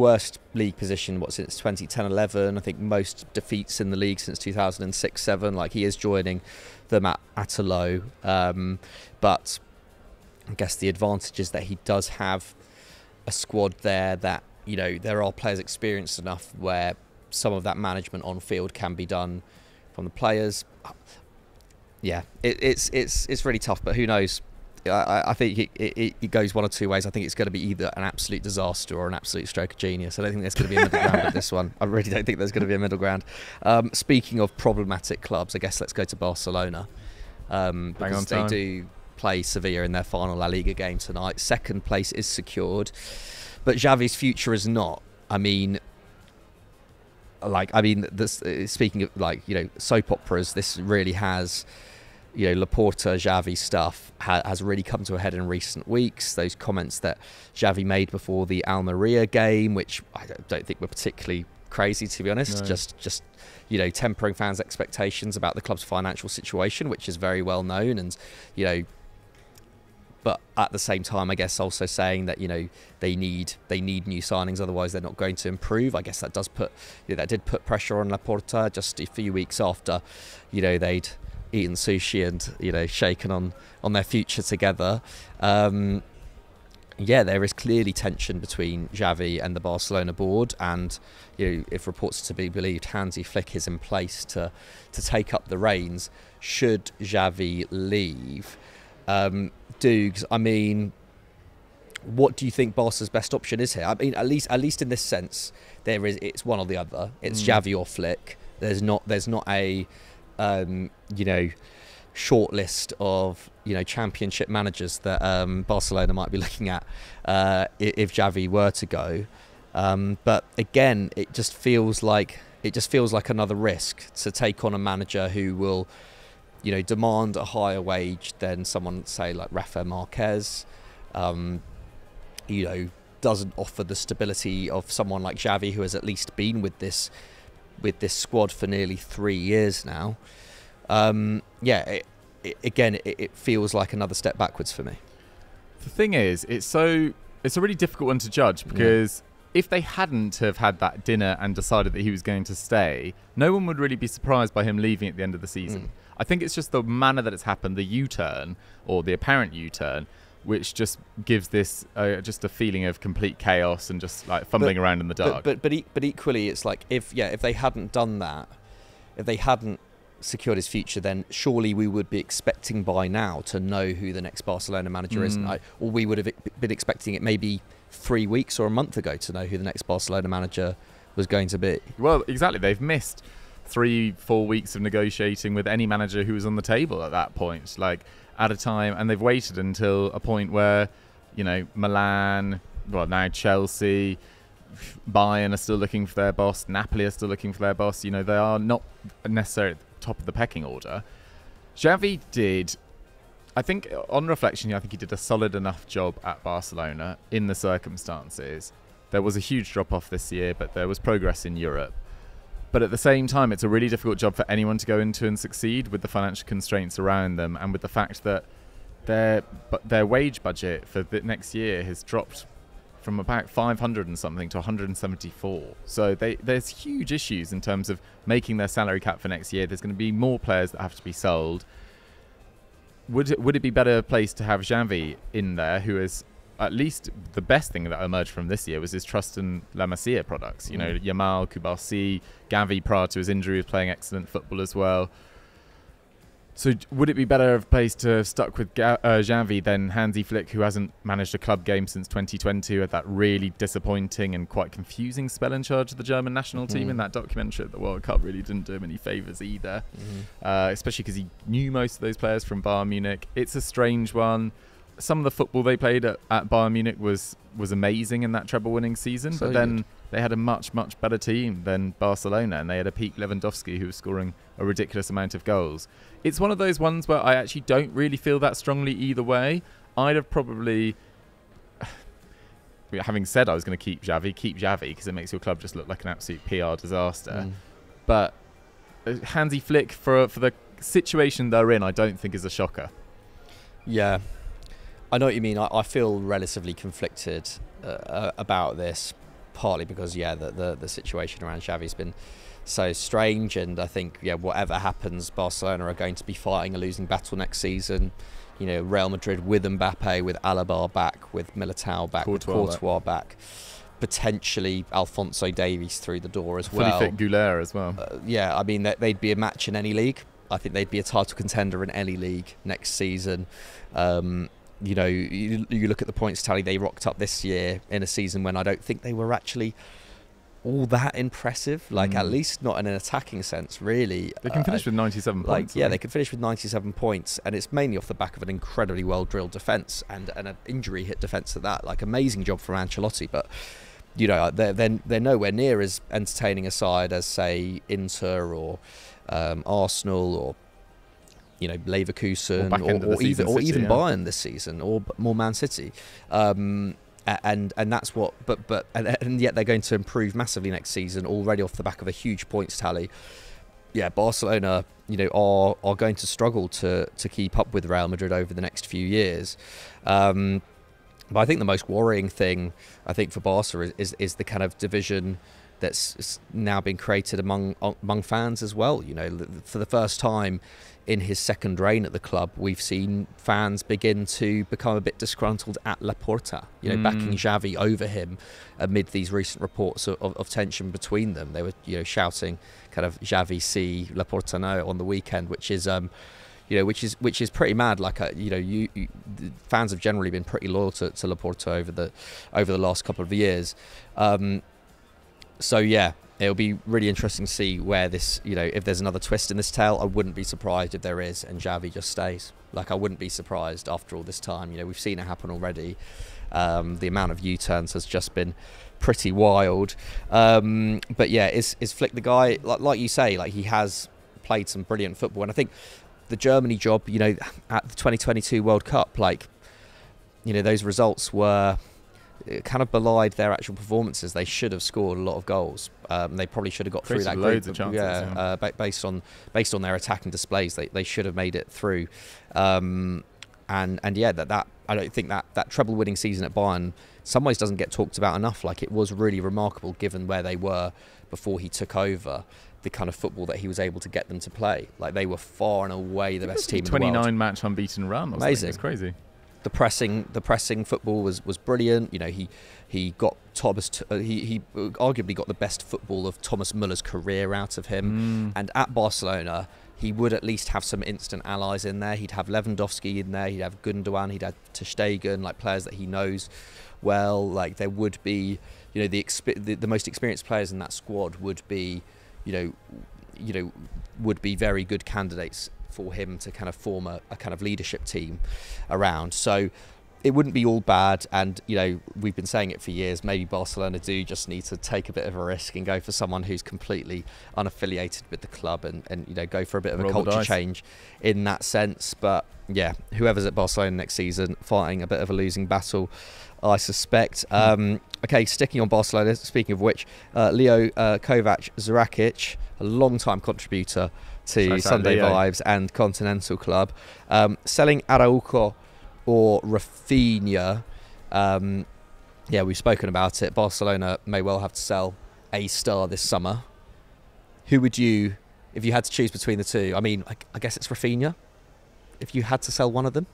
worst league position what since 2010-11 i think most defeats in the league since 2006-7 like he is joining them at, at a low. Um, but i guess the advantage is that he does have a squad there that you know there are players experienced enough where some of that management on field can be done from the players. Yeah it, it's it's it's really tough but who knows I, I think it, it, it, goes one or two ways. I think it's going to be either an absolute disaster or an absolute stroke of genius. I don't think there's going to be a middle (laughs) ground with this one. I really don't think there's going to be a middle ground. Um, speaking of problematic clubs, I guess let's go to Barcelona um, because they do play Sevilla in their final La Liga game tonight. Second place is secured, but Xavi's future is not. I mean, like I mean, this, uh, speaking of like you know soap operas, this really has you know, Laporta, Xavi stuff ha- has really come to a head in recent weeks. Those comments that Xavi made before the Almeria game, which I don't, think were particularly crazy, to be honest. No. Just, just you know, tempering fans' expectations about the club's financial situation, which is very well known, and you know, but at the same time, I guess also saying that you know they need they need new signings, otherwise they're not going to improve. I guess that does put you know, that did put pressure on Laporta just a few weeks after, you know, they'd eaten sushi and you know shaken on on their future together. Um, yeah, there is clearly tension between Xavi and the Barcelona board, and you know, if reports are to be believed, Hansi Flick is in place to to take up the reins. Should Xavi leave, um, Dukes? I mean, what do you think Barca's best option is here? I mean, at least at least in this sense, there is it's one or the other. It's mm. Xavi or Flick. There's not there's not a um, you know, short list of you know championship managers that um, Barcelona might be looking at uh, if Xavi were to go. Um, but again, it just feels like it just feels like another risk to take on a manager who will, you know, demand a higher wage than someone say like Rafa Marquez. Um, you know, doesn't offer the stability of someone like Xavi, who has at least been with this with this squad for nearly three years now. Um, yeah, it, it, again, it, it feels like another step backwards for me. The thing is, it's so it's a really difficult one to judge because yeah. if they hadn't have had that dinner and decided that he was going to stay, no one would really be surprised by him leaving at the end of the season. Mm. I think it's just the manner that it's happened, the U-turn or the apparent U-turn, which just gives this uh, just a feeling of complete chaos and just like fumbling but, around in the dark. But but but, e- but equally, it's like if yeah, if they hadn't done that, if they hadn't secured his future, then surely we would be expecting by now to know who the next Barcelona manager mm. is, or we would have been expecting it maybe three weeks or a month ago to know who the next Barcelona manager was going to be. Well, exactly. They've missed three, four weeks of negotiating with any manager who was on the table at that point. Like at a time, and they've waited until a point where, you know, Milan, well now Chelsea, Bayern are still looking for their boss, Napoli are still looking for their boss. You know, they are not necessarily at the top of the pecking order. Xavi did, I think, on reflection, I think he did a solid enough job at Barcelona in the circumstances. There was a huge drop off this year, but there was progress in Europe. But at the same time, it's a really difficult job for anyone to go into and succeed with the financial constraints around them and with the fact that their their wage budget for the next year has dropped from about 500 and something to 174. So they, there's huge issues in terms of making their salary cap for next year. There's going to be more players that have to be sold. would it, would it be better placed to have Xavi in there, who is at least the best thing that emerged from this year was his trust in La Masia products. You know, Mm. Yamal, Cubarsí, Gavi prior to his injury was playing excellent football as well. So would it be better of place to have stuck with Ga- uh, Xavi than Hansi Flick, who hasn't managed a club game since 2020, who had that really disappointing and quite confusing spell in charge of the German national team Mhm. in that documentary at the World Cup really didn't do him any favours either Mhm. uh, especially because he knew most of those players from Bayern Munich. It's a strange one. Some of the football they played at, at Bayern Munich was was amazing in that treble-winning season, So but then good. they had a much much better team than Barcelona, and they had a peak Lewandowski who was scoring a ridiculous amount of goals. It's one of those ones where I actually don't really feel that strongly either way. I'd have probably. (sighs) Having said I was going to keep Xavi, keep Xavi because it makes your club just look like an absolute PR disaster Mm. but uh, Hansi Flick for for the situation they're in, I don't think is a shocker. Yeah, I know what you mean. I, I feel relatively conflicted uh, uh, about this, partly because yeah, the, the the situation around Xavi's been so strange, and I think yeah, whatever happens, Barcelona are going to be fighting a losing battle next season. You know, Real Madrid with Mbappe, with Alaba back, with Militao back, Courtois with Courtois back. potentially Alphonso Davies through the door as Fully well. fit Goulart as well. Uh, yeah, I mean, they- they'd be a match in any league. I think they'd be a title contender in any league next season. Um, you know, you, you look at the points tally they rocked up this year in a season when I don't think they were actually all that impressive. Like, at Mm. least not in an attacking sense, really. They can Uh, finish with 97 like points. yeah, they can finish with 97 points, and it's mainly off the back of an incredibly well drilled defense and and an injury hit defense at that. Like amazing job from Ancelotti, but you know they're they're, they're nowhere near as entertaining a side as say Inter or um, Arsenal or you know Leverkusen Or or, end of the or even or City, even yeah. Bayern this season or more Man City. Um, and and that's what but but and, and yet they're going to improve massively next season already off the back of a huge points tally yeah, Barcelona, you know, are are going to struggle to to keep up with Real Madrid over the next few years. Um, but I think the most worrying thing, I think, for Barca is, is, is the kind of division that's now been created among among fans as well. You know, for the first time in his second reign at the club, we've seen fans begin to become a bit disgruntled at Laporta. You know, Mm. backing Xavi over him amid these recent reports of, of, of tension between them. They were, you know, shouting kind of Xavi C Laporta no on the weekend, which is um, you know, which is which is pretty mad. Like, uh, you know, you, you the fans have generally been pretty loyal to, to Laporta over the over the last couple of years. Um, so yeah, it'll be really interesting to see where this, you know, if there's another twist in this tale. I wouldn't be surprised if there is, and Xavi just stays. Like, I wouldn't be surprised after all this time. You know, we've seen it happen already. Um, the amount of U-turns has just been pretty wild. Um, but yeah, is is Flick the guy? Like, like you say, like he has played some brilliant football, and I think the Germany job, you know, at the 2022 World Cup, like, you know, those results were it kind of belied their actual performances. They should have scored a lot of goals. Um, they probably should have got through Created that group. loads of chances, yeah, yeah. Uh, based on based on their attacking displays, they, they should have made it through. Um, and and yeah, that that I don't think that that treble winning season at Bayern, in some ways, doesn't get talked about enough. Like it was really remarkable given where they were before he took over. The kind of football that he was able to get them to play, like they were far and away the best team in the world. 29 match unbeaten run. Amazing. It's crazy. The pressing the pressing football was, was brilliant. You know, he he got Thomas. T- uh, he he arguably got the best football of Thomas Muller's career out of him. Mm. And at Barcelona, he would at least have some instant allies in there. He'd have Lewandowski in there. He'd have Gundogan. He'd have Ter like players that he knows well. Like there would be, you know, the expe- the, the most experienced players in that squad would be, you know, you know, would be very good candidates for him to kind of form a, a kind of leadership team around. So it wouldn't be all bad. And, you know, we've been saying it for years. Maybe Barcelona do just need to take a bit of a risk and go for someone who's completely unaffiliated with the club and, and you know, go for a bit of Roll a culture change in that sense. But yeah, whoever's at Barcelona next season, fighting a bit of a losing battle, I suspect. Hmm. Um, okay, sticking on Barcelona, speaking of which, uh, Leo uh, Kovac Zrakic, a long time contributor to out Sunday Leo. Vibes and Continental Club, um, selling Araujo or Rafinha. Um, yeah, we've spoken about it. Barcelona may well have to sell a star this summer. Who would you, if you had to choose between the two? I mean, I, I guess it's Rafinha. if you had to sell one of them?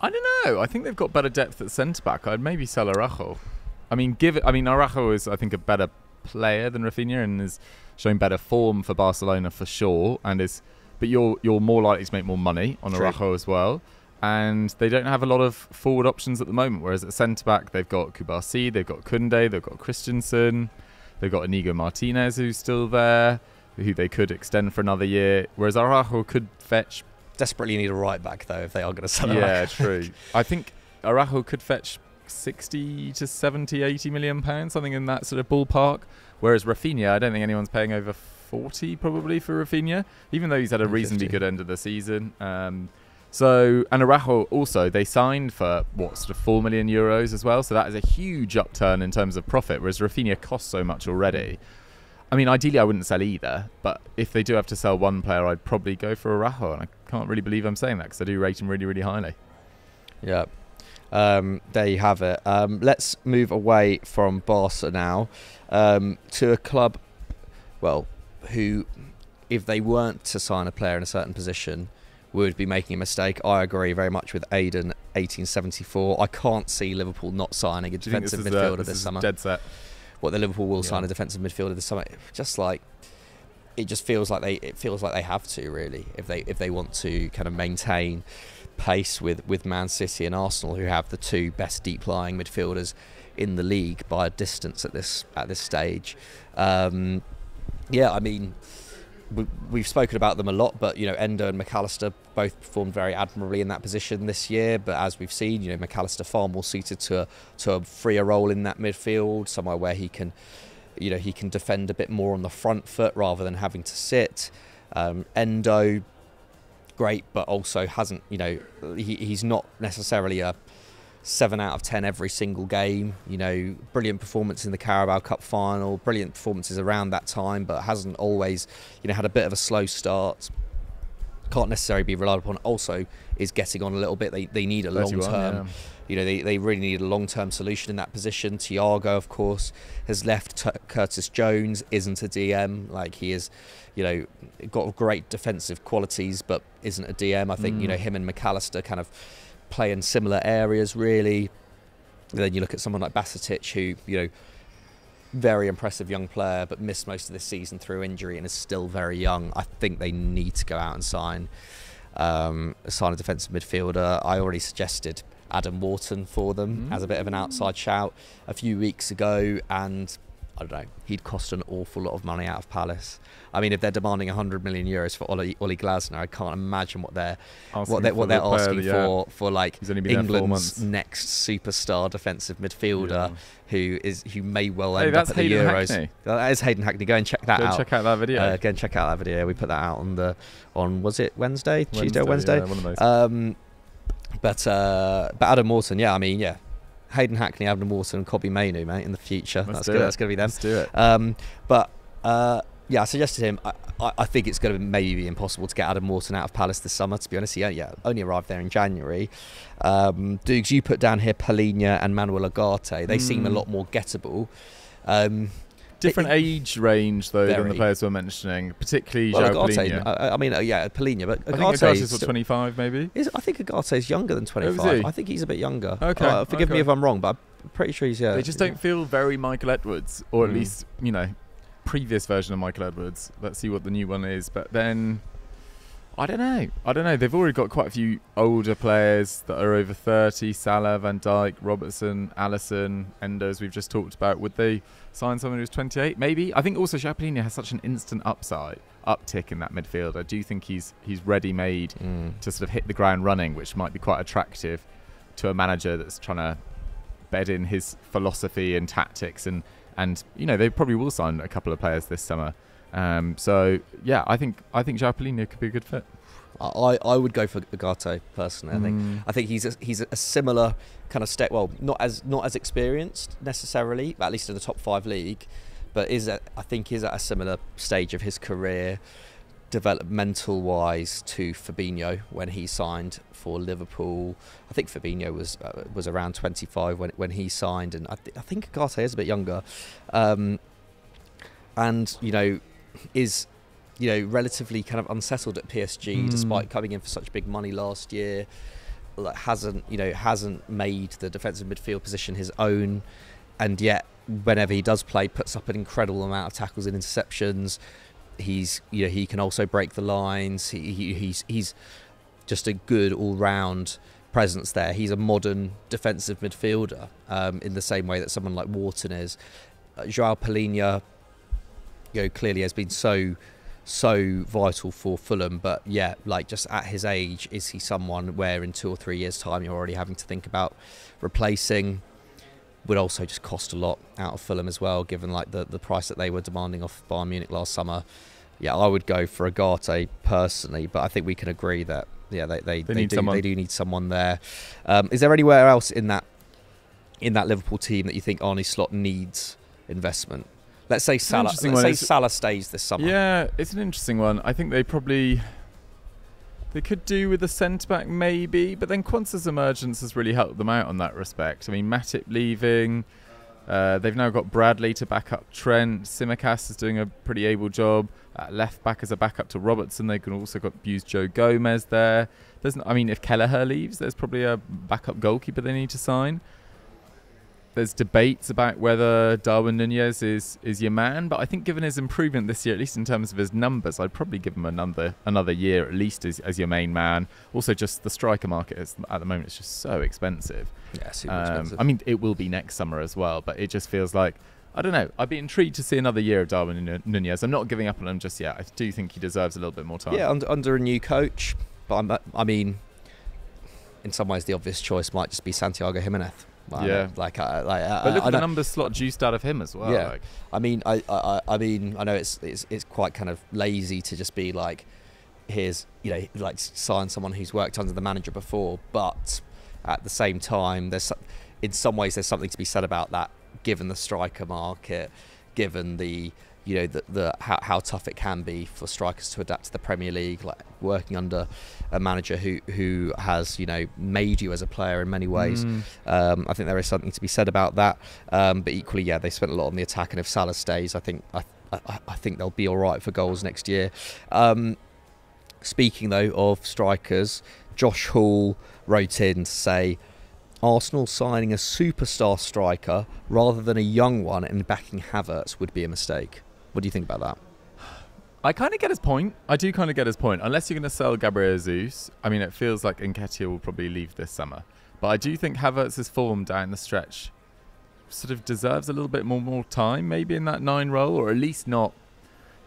I don't know. I think they've got better depth at centre back. I'd maybe sell Araujo. I mean, give it. I mean, Araujo is, I think, a better player than Rafinha and is showing better form for Barcelona for sure. And is, but you're you're more likely to make more money on True. Araujo as well. And they don't have a lot of forward options at the moment. Whereas at centre back, they've got Cubarsí, they've got Kunde, they've got Christensen, they've got Inigo Martinez who's still there, who they could extend for another year. Whereas Araujo could fetch Desperately need a right back though if they are going to sell a yeah, true. (laughs) I think Araujo could fetch 60 to 70, 80 million pounds, something in that sort of ballpark. Whereas Rafinha, I don't think anyone's paying over 40 probably for Rafinha, even though he's had a reasonably 50. good end of the season. Um, so, and Araujo also, they signed for what, sort of 4 million euros as well. So that is a huge upturn in terms of profit, whereas Rafinha costs so much already. I mean, ideally, I wouldn't sell either, but if they do have to sell one player, I'd probably go for Araujo. And I can't really believe I'm saying that because I do rate him really, really highly. Yeah. Um, there you have it. Um, let's move away from Barca now um, to a club, well, who, if they weren't to sign a player in a certain position, would be making a mistake. I agree very much with Aiden, 1874. I can't see Liverpool not signing a Do you think defensive this is, uh, midfielder this this is summer. dead set? what the Liverpool will sign Yeah. a defensive midfielder this summer. Just like it just feels like they it feels like they have to really if they if they want to kind of maintain pace with with Man City and Arsenal who have the two best deep lying midfielders in the league by a distance at this at this stage. Um, yeah, I mean we, we've spoken about them a lot, but you know Endo and Mac Allister both performed very admirably in that position this year. But as we've seen, you know Mac Allister far more suited to a, to a freer role in that midfield, somewhere where he can, you know, he can defend a bit more on the front foot rather than having to sit. Um, Endo, great, but also hasn't, you know, he, he's not necessarily a seven out of ten every single game. You know, brilliant performance in the Carabao Cup final, brilliant performances around that time, but hasn't always, you know, had a bit of a slow start. Can't necessarily be relied upon. Also, is getting on a little bit. They they need a long term, yeah. You know, they, they really need a long term solution in that position. Thiago, of course, has left. T- Curtis Jones isn't a DM. Like he is, you know, got great defensive qualities, but isn't a DM. I think you know Mm. him and Mac Allister kind of play in similar areas, really. then you look at someone like Bajcetic, who you know, very impressive young player, but missed most of this season through injury and is still very young. I think they need to go out and sign um, sign a defensive midfielder. I already suggested Adam Wharton for them as a bit of an outside shout a few weeks ago, and I don't know, he'd cost an awful lot of money out of Palace. I mean, if they're demanding 100 million euros for Oli, Oli Glasner, I can't imagine what they're Asking what they're, for what they're the asking the year. for for like He's only been there four England's next superstar defensive midfielder Yeah. who is who may well Hey, end up that's at the Hayden Euros. Hackney. That is Hayden Hackney. Go and check that Go out. check out that video. Uh, go and check out that video. We put that out on the on was it Wednesday, Tuesday or Wednesday, Wednesday? yeah, one of those. Um, but uh, but Adam Wharton, yeah, I mean, yeah, Hayden Hackney, Adam Wharton, and Kobbie Mainoo, mate, in the future. Let's that's do good. it. That's going to be them. Let's do it. Um, but uh, yeah, I suggested him. I, I, I think it's going to maybe be impossible to get Adam Wharton out of Palace this summer. To be honest, he only, yeah, only arrived there in January. Um, Dukes, you put down here Palhinha and Manuel Ugarte. They seem a Mm. lot more gettable. Um, Different it- age range though than the players we're mentioning, particularly well, João Ugarte, Palhinha. I, I mean, uh, yeah, Palhinha, but I think Ugarte Ugarte is is what still- 25 maybe. Is, I think Ugarte is younger than Oh, is 25. he? I think he's a bit younger. Okay, Uh, forgive me if I'm wrong, but I'm pretty sure he's yeah. They just don't feel very Michael Edwards, or at Mm. least you know, previous version of Michael Edwards. Let's see what the new one is. But then, I don't know. I don't know. They've already got quite a few older players that are over 30. Salah, Van Dijk, Robertson, Alisson, Endo, as we've just talked about. Would they sign someone who's 28? Maybe. I think also Chapolina has such an instant upside, uptick in that midfield. I do think he's he's ready made Mm. to sort of hit the ground running, which might be quite attractive to a manager that's trying to bed in his philosophy and tactics and and you know they probably will sign a couple of players this summer. Um, so yeah, I think I think João could be a good fit. I, I would go for Ugarte personally. I think Mm. I think he's a, he's a similar kind of step. Well, not as not as experienced necessarily, at least in the top five league, but is at, I think is at a similar stage of his career, developmental wise, to Fabinho when he signed for Liverpool. I think Fabinho was uh, was around 25 when when he signed, and I, th- I think Ugarte is a bit younger, um, and you know is you know, relatively kind of unsettled at PSG Mm. despite coming in for such big money last year. Like, hasn't you know hasn't made the defensive midfield position his own, and yet whenever he does play, puts up an incredible amount of tackles and interceptions. He's you know he can also break the lines. He, he he's he's just a good all round presence there. He's a modern defensive midfielder um, in the same way that someone like Wharton is. Uh, Joao Palhinha, you know, clearly has been so so vital for Fulham, but yeah, like just at his age, is he someone where in two or three years' time you're already having to think about replacing? Would also just cost a lot out of Fulham as well, given like the the price that they were demanding off Bayern Munich last summer. Yeah, I would go for Ugarte personally, but I think we can agree that yeah, they they, They they, do someone. they do need someone there. Um, is there anywhere else in that in that Liverpool team that you think Arne Slot needs investment? Let's say Salah. Let's one. say It's- Salah stays this summer. Yeah, it's an interesting one. I think they probably they could do with a centre back maybe, but then Quansah's emergence has really helped them out on that respect. I mean, Matip leaving. Uh, they've now got Bradley to back up Trent. Tsimikas is doing a pretty able job at left back as a backup to Robertson. They can also got use Joe Gomez there. There's, I mean, if Kelleher leaves, there's probably a backup goalkeeper they need to sign. There's debates about whether Darwin Nunez is, is your man, but I think given his improvement this year, at least in terms of his numbers, I'd probably give him another another year at least as, as your main man. Also, just the striker market is, at the moment is just so expensive. Yeah, super Um, expensive. I mean, it will be next summer as well, but it just feels like I don't know. I'd be intrigued to see another year of Darwin Nunez. I'm not giving up on him just yet. I do think he deserves a little bit more time. Yeah, under, under a new coach, but I'm, I mean, in some ways, the obvious choice might just be Santiago Giménez. Like, Yeah. like, I, like I, but look I, at the numbers slot juiced out of him as well. Yeah. like- I mean, I, I, I- I mean, I know it's, it's, it's quite kind of lazy to just be like, here's, you know, like sign someone who's worked under the manager before, but at the same time, there's, in some ways, there's something to be said about that, given the striker market, given the, you know, the, the how, how tough it can be for strikers to adapt to the Premier League, like working under a manager who, who has, you know, made you as a player in many ways. Mm. Um, I think there is something to be said about that. Um, but equally, yeah, they spent a lot on the attack, and if Salah stays, I think I, I, I think they'll be all right for goals next year. Um, speaking though of strikers, Josh Hall wrote in to say. Arsenal signing a superstar striker rather than a young one and backing Havertz would be a mistake. What do you think about that? I kind of get his point. I do kind of get his point. Unless you're going to sell Gabriel Jesus, I mean, it feels like Nketiah will probably leave this summer. But I do think Havertz's form down the stretch sort of deserves a little bit more more time, maybe in that nine role, or at least not.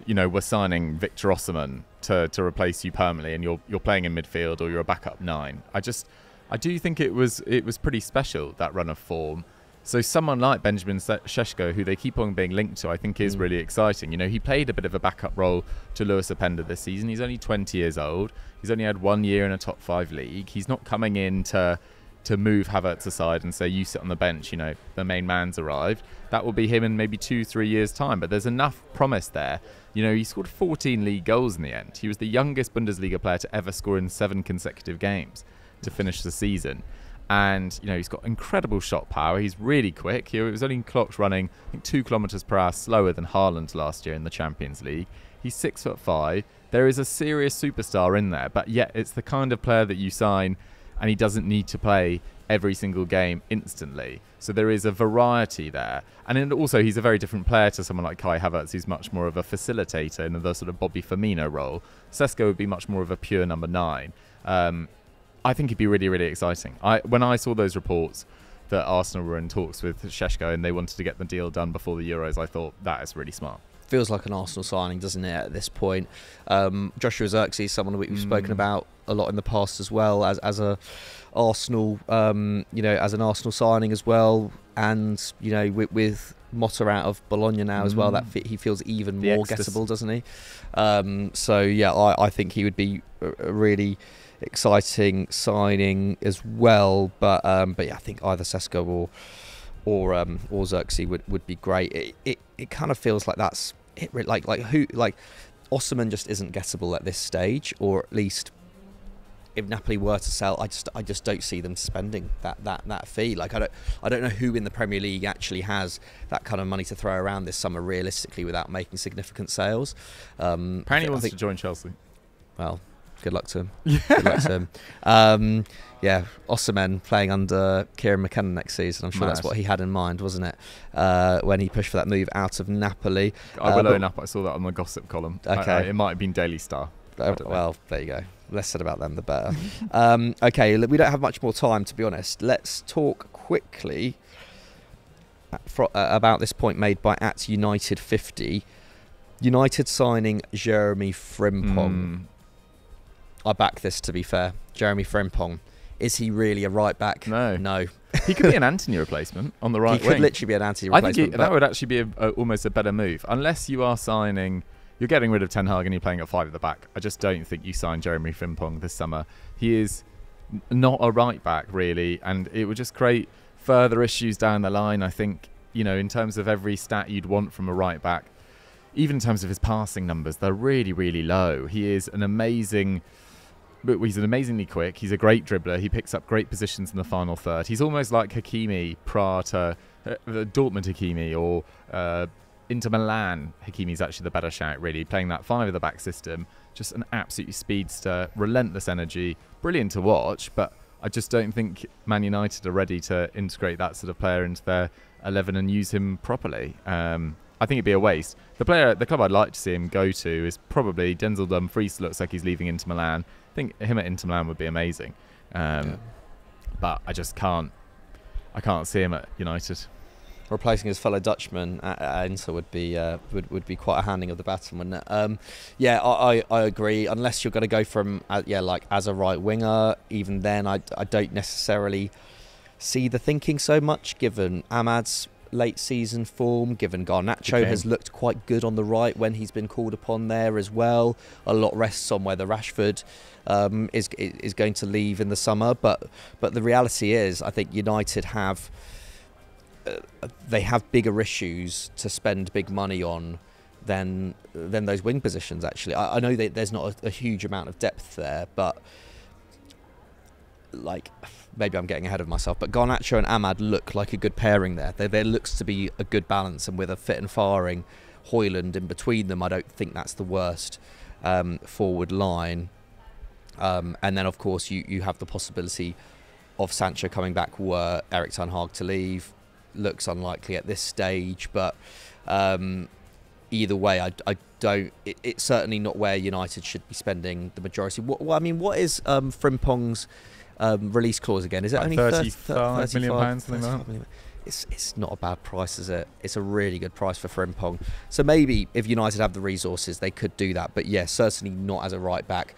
You know, we're signing Victor Osimhen to, to replace you permanently, and you're you're playing in midfield or you're a backup nine. I just, I do think it was it was pretty special that run of form. So someone like Benjamin Sesko, who they keep on being linked to, I think is Mm. really exciting. You know, he played a bit of a backup role to Lewis Openda this season. He's only 20 years old. He's only had one year in a top five league. He's not coming in to to move Havertz aside and say you sit on the bench. You know, the main man's arrived. That will be him in maybe two, three years' time. But there's enough promise there. You know, he scored 14 league goals in the end. He was the youngest Bundesliga player to ever score in seven consecutive games to finish the season and you know he's got incredible shot power. He's really quick. He was only clocked running I think two kilometers per hour slower than Haaland last year in the Champions League. He's six foot five. There is a serious superstar in there, but yet it's the kind of player that you sign, and he doesn't need to play every single game instantly. So there is a variety there, and also he's a very different player to someone like Kai Havertz, who's much more of a facilitator in the sort of Bobby Firmino role. Sesko would be much more of a pure number nine. Um, I think it'd be really, really exciting. I when I saw those reports that Arsenal were in talks with Sesko and they wanted to get the deal done before the Euros, I thought that is really smart. feels like an Arsenal signing, doesn't it? At this point, um, Joshua Zirkzee, someone we've spoken Mm. about a lot in the past as well, as as a Arsenal, um, you know, as an Arsenal signing as well, and you know, with, with Motta out of Bologna now as well, that Mm. he feels even The more ecstasy. gettable, doesn't he? Um, so yeah, I, I think he would be a, a really exciting signing as well. But um, but yeah, I think either Sesko or or um, or Zirkzee would, would be great. It, it it kind of feels like that's it. Like like who like Osimhen just isn't gettable at this stage, or at least if Napoli were to sell, I just I just don't see them spending that, that, that fee. Like I don't I don't know who in the Premier League actually has that kind of money to throw around this summer realistically without making significant sales. Um, Apparently, I wants think- to join Chelsea. well, good luck to him. (laughs) Good luck to him. Um, yeah, Osimhen playing under Kieran McKenna next season. I'm sure that's what he had in mind, wasn't it? Uh, when he pushed for that move out of Napoli. I Uh, will but- own up. I saw that on the gossip column. Okay. I- it might have been Daily Star. I Uh, don't know. well, there you go. Less said about them, the better. um, (laughs) okay, we don't have much more time, to be honest. Let's talk quickly uh, about this point made by at United 50. United signing Jeremy Frimpong. Mm. I back this, to be fair. Jeremy Frimpong. Is he really a right back? No. No. he could be an (laughs) Antony replacement on the right he could literally be an anti I replacement. think it, that would actually be a, a, almost a better move, unless you are signing. You're getting rid of Ten Hag and you're playing at five at the back. I just don't think you sign Jeremy Frimpong this summer. He is not a right back really, and it would just create further issues down the line. I think you know, in terms of every stat you'd want from a right back, even in terms of his passing numbers, they're really, really low. He is an amazing. But he's an amazingly quick. He's a great dribbler. He picks up great positions in the final third. He's almost like Hakimi prior to uh, Dortmund Hakimi or uh, Inter Milan Hakimi's actually the better shout, really. Playing that five of the back system, just an absolute speedster, relentless energy, brilliant to watch. But I just don't think Man United are ready to integrate that sort of player into their 11 and use him properly. Um, I think it'd be a waste. The player, the club I'd like to see him go to is probably Denzel Dumfries. Looks like he's leaving Inter Milan. I think him at Inter Milan would be amazing. Um, Yeah. But I just can't. I can't see him at United. replacing his fellow Dutchman at, at Inter would be uh, would would be quite a handing of the baton, wouldn't it? Um, yeah, I, I, I agree. Unless you're going to go from uh, yeah, like as a right winger, even then I, I don't necessarily see the thinking so much. Given Amad's late season form, given Garnacho has looked quite good on the right when he's been called upon there as well. A lot rests on whether Rashford um, is is going to leave in the summer, but but the reality is, I think United have uh, they have bigger issues to spend big money on than than those wing positions. Actually, I, I know that there's not a, a huge amount of depth there, but like maybe I'm getting ahead of myself. But Garnacho and Amad look like a good pairing there. There, there looks to be a good balance, and with a fit and firing Hojlund in between them, I don't think that's the worst um, forward line. Um, and then, of course, you, you have the possibility of Sancho coming back were Erik Ten Hag to leave. Looks unlikely at this stage, but um, either way, I, I don't. It, it's certainly not where United should be spending the majority. What, I mean, what is um, Frimpong's um, release clause again? Is it Like only 35 30, million pounds, something like 35 million? It's it's not a bad price, is it? It's a really good price for Frimpong. So maybe if United have the resources, they could do that. But yeah, certainly not as a right back.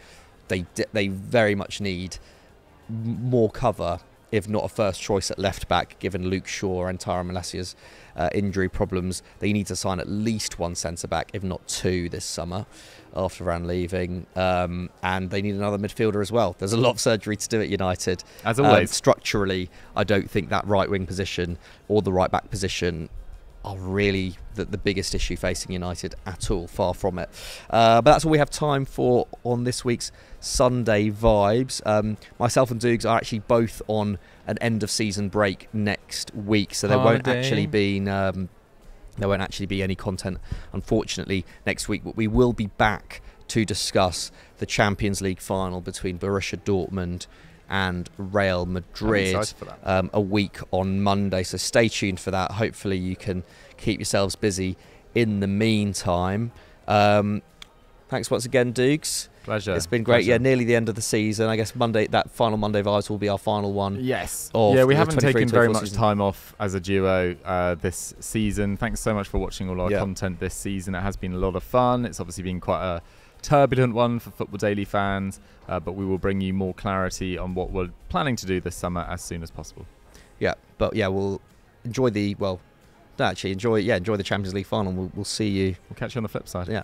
They they very much need more cover, if not a first choice at left back, given Luke Shaw and Tyron Malacia's uh, injury problems. They need to sign at least one centre back, if not two, this summer after Van leaving. Um, and they need another midfielder as well. There's a lot of surgery to do at United. As Um, always, structurally, I don't think that right wing position or the right back position are really the, the biggest issue facing United at all. Far from it. Uh, but that's all we have time for on this week's Sunday Vibes. Um, myself and Dukes are actually both on an end of season break next week, so there won't actually be. Um, there won't actually be any content, unfortunately, next week. But we will be back to discuss the Champions League final between Borussia Dortmund and Real Madrid excited for that. um, a week on Monday. So stay tuned for that. Hopefully, you can keep yourselves busy in the meantime. Um, thanks once again, Dukes. Pleasure. It's been great. Pleasure. Yeah, nearly the end of the season. I guess Monday, that final Monday vibes will be our final one. Yes. yeah, we haven't taken very much season. time off as a duo uh, this season. Thanks so much for watching all our Yeah. content this season. It has been a lot of fun. It's obviously been quite a turbulent one for Football Daily fans, uh, but we will bring you more clarity on what we're planning to do this summer as soon as possible. Yeah, but yeah, we'll enjoy the well. no, Actually, enjoy yeah, enjoy the Champions League final. We'll, we'll see you. We'll catch you on the flip side. Yeah,